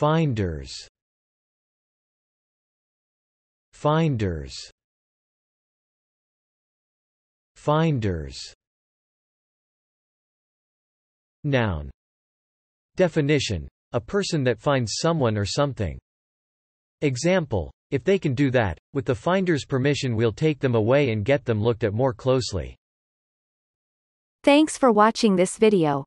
Finders. Finders. Finders. Noun. Definition. A person that finds someone or something. Example. If they can do that, with the finder's permission we'll take them away and get them looked at more closely. Thanks for watching this video.